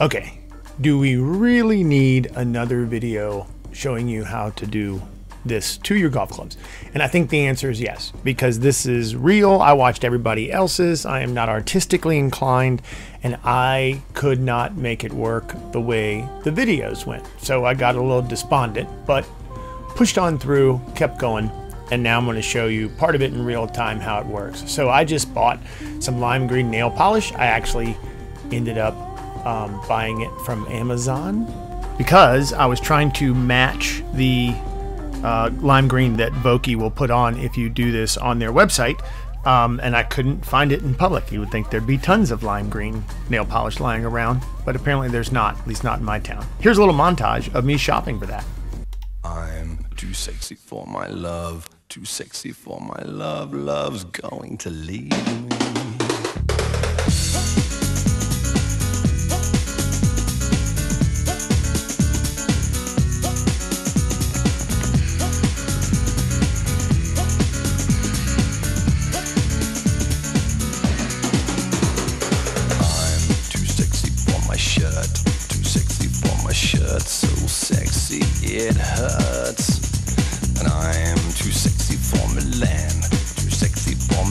Okay, do we really need another video showing you how to do this to your golf clubs? And I think the answer is yes, because this is real. I watched everybody else's. I am not artistically inclined, and I could not make it work the way the videos went. So I got a little despondent, but pushed on through, kept going, and now I'm going to show you part of it in real time how it works. So I just bought some lime green nail polish. I actually ended up um, buying it from Amazon because I was trying to match the uh, lime green that Vokey will put on if you do this on their website. Um, and I couldn't find it in public. You would think there'd be tons of lime green nail polish lying around, but apparently there's not, at least not in my town. Here's a little montage of me shopping for that. I'm too sexy for my love, too sexy for my love. Love's going to leave me.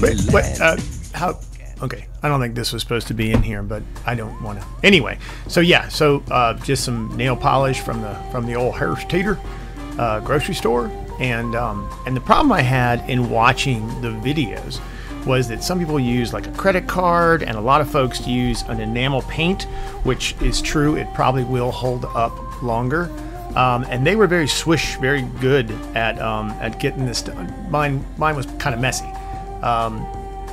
Wait, wait, uh, how? Okay, I don't think this was supposed to be in here, but I don't want to. Anyway, so yeah, so uh, just some nail polish from the from the old Harris Teeter uh, grocery store, and um, and the problem I had in watching the videos was that some people use like a credit card, and a lot of folks use an enamel paint, which is true. It probably will hold up longer. Um, and they were very swish, very good at um, at getting this done. Mine mine was kind of messy. Um,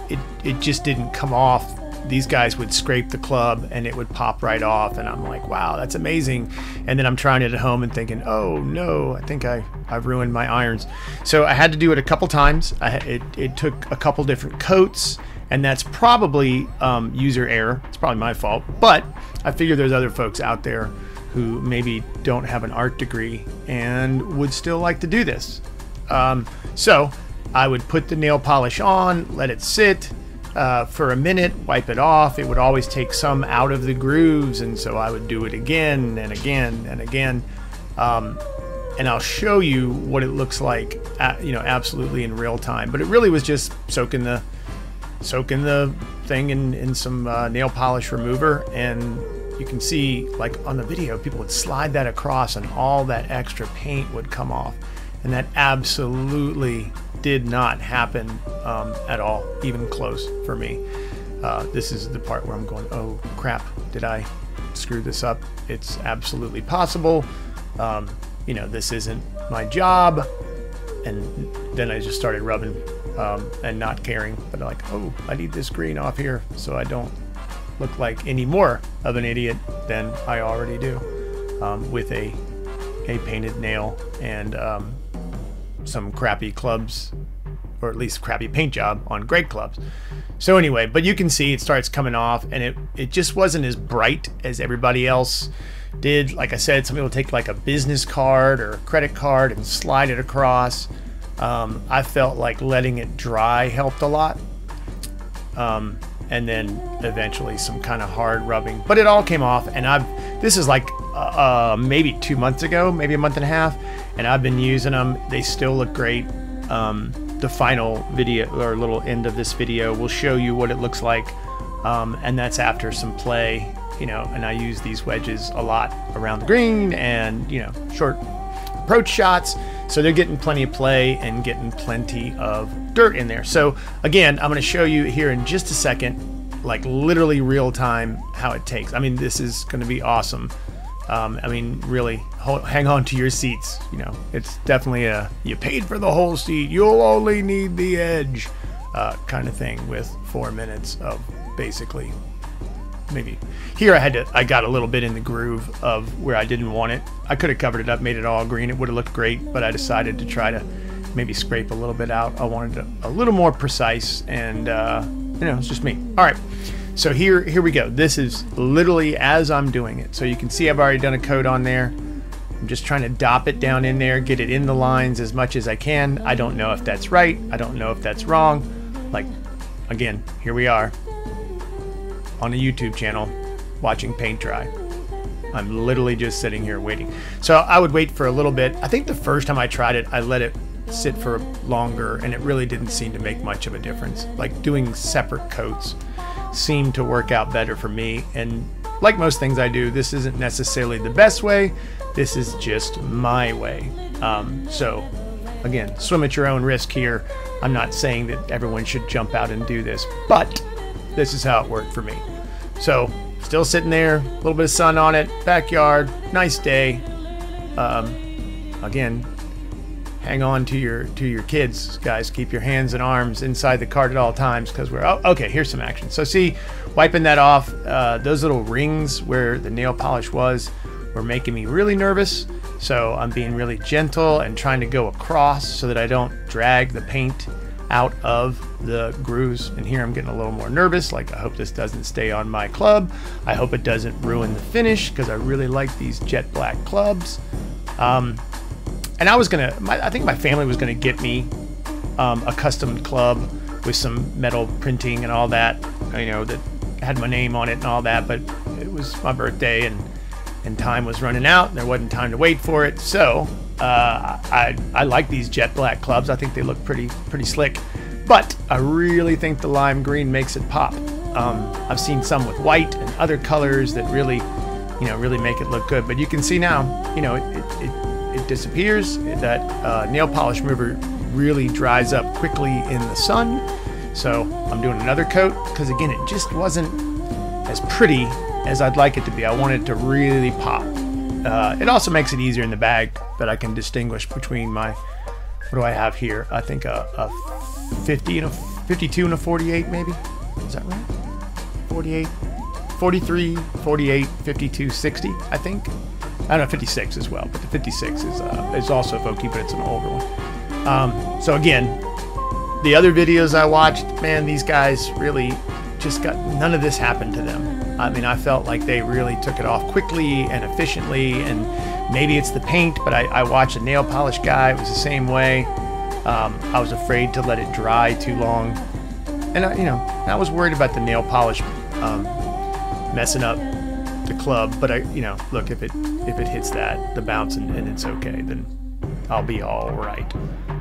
it it just didn't come off. These guys would scrape the club and it would pop right off, and I'm like, wow, that's amazing. And then I'm trying it at home and thinking, oh no, I think I I've ruined my irons. So I had to do it a couple times. I, it it took a couple different coats, and that's probably um, user error. It's probably my fault, but I figure there's other folks out there who maybe don't have an art degree and would still like to do this. Um, so I would put the nail polish on, let it sit uh, for a minute, wipe it off. It would always take some out of the grooves, and so I would do it again and again and again. Um, and I'll show you what it looks like, at, you know, absolutely in real time. But it really was just soaking the soaking the thing in, in some uh, nail polish remover and you can see like on the video people would slide that across and all that extra paint would come off and that absolutely did not happen um, at all even close for me. Uh, this is the part where i'm going oh crap did i screw this up? It's absolutely possible. Um, you know this isn't my job. And then I just started rubbing um, and not caring. But like, oh, I need this green off here so I don't look like any more of an idiot than I already do um, with a a painted nail and um, some crappy clubs, or at least crappy paint job on great clubs. So anyway, but you can see it starts coming off, and it it just wasn't as bright as everybody else did. Like I said, some people take like a business card or a credit card and slide it across. Um, I felt like letting it dry helped a lot. Um, and then eventually some kind of hard rubbing, but it all came off. And I've this is like uh, uh, maybe two months ago, maybe a month and a half, and I've been using them. They still look great. Um, the final video or little end of this video will show you what it looks like, um, and that's after some play. You know, and I use these wedges a lot around the green and you know short approach shots. So they're getting plenty of play and getting plenty of dirt in there. So again, I'm going to show you here in just a second, like literally real time, how it takes. I mean, this is going to be awesome. Um, I mean, really, hold, hang on to your seats. You know, it's definitely a you paid for the whole seat. You'll only need the edge, uh, kind of thing. With four minutes of basically maybe here I had to I got a little bit in the groove of where I didn't want it. I could have covered it up, made it all green. It would have looked great, but I decided to try to maybe scrape a little bit out. I wanted a little more precise, and uh, you know, it's just me. All right, so here here we go. This is literally as I'm doing it. So you can see I've already done a coat on there. I'm just trying to dop it down in there, get it in the lines as much as I can. I don't know if that's right. I don't know if that's wrong. Like, again, here we are on a YouTube channel watching paint dry. I'm literally just sitting here waiting. So I would wait for a little bit. I think the first time I tried it, I let it sit for longer and it really didn't seem to make much of a difference. Like doing separate coats seemed to work out better for me. And like most things I do, this isn't necessarily the best way. This is just my way. Um, so again, swim at your own risk here. I'm not saying that everyone should jump out and do this, but this is how it worked for me. So still sitting there, a little bit of sun on it, backyard, nice day. Um, again, hang on to your to your kids, guys. Keep your hands and arms inside the cart at all times because we're oh, okay. Here's some action. So see, wiping that off, uh, those little rings where the nail polish was were making me really nervous. So I'm being really gentle and trying to go across so that I don't drag the paint out of the grooves. And here I'm getting a little more nervous. Like I hope this doesn't stay on my club. I hope it doesn't ruin the finish because I really like these jet black clubs. Um, and I was gonna, my, I think my family was gonna get me um, a custom club with some metal printing and all that, you know, that had my name on it and all that. But it was my birthday and and time was running out. And there wasn't time to wait for it, so uh, I I like these jet black clubs. I think they look pretty pretty slick. But I really think the lime green makes it pop. Um, I've seen some with white and other colors that really, you know, really make it look good. But you can see now, you know, it, it, it, it disappears. That uh, nail polish remover really dries up quickly in the sun. So I'm doing another coat because again, it just wasn't as pretty as I'd like it to be. I want it to really pop. Uh, it also makes it easier in the bag that I can distinguish between my, what do I have here? I think a, a 50 and a 52 and a 48 maybe. Is that right? 48, 43, 48, 52, 60, I think. I don't know, 56 as well, but the 56 is uh, is also Vokey, but it's an older one. Um, so again, the other videos I watched, man, these guys really just got none of this happened to them. I mean, I felt like they really took it off quickly and efficiently, and maybe it's the paint, but I, I watched a nail polish guy, it was the same way. Um, I was afraid to let it dry too long, and I, you know, I was worried about the nail polish um, messing up the club. But I, you know, look if it if it hits that the bounce and, and it's okay, then I'll be all right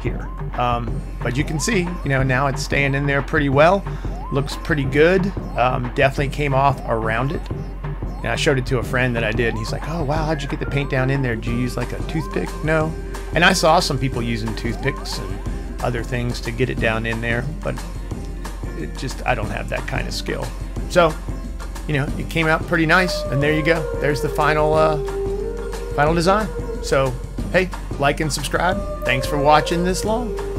here. Um, but you can see, you know, now it's staying in there pretty well. Looks pretty good. Um, definitely came off around it. And I showed it to a friend that I did, and he's like, "Oh wow, how'd you get the paint down in there? Did you use like a toothpick?" No. And I saw some people using toothpicks and other things to get it down in there, but it just I don't have that kind of skill. So, you know, it came out pretty nice, and there you go. There's the final uh, final design. So, hey, like and subscribe. Thanks for watching this long.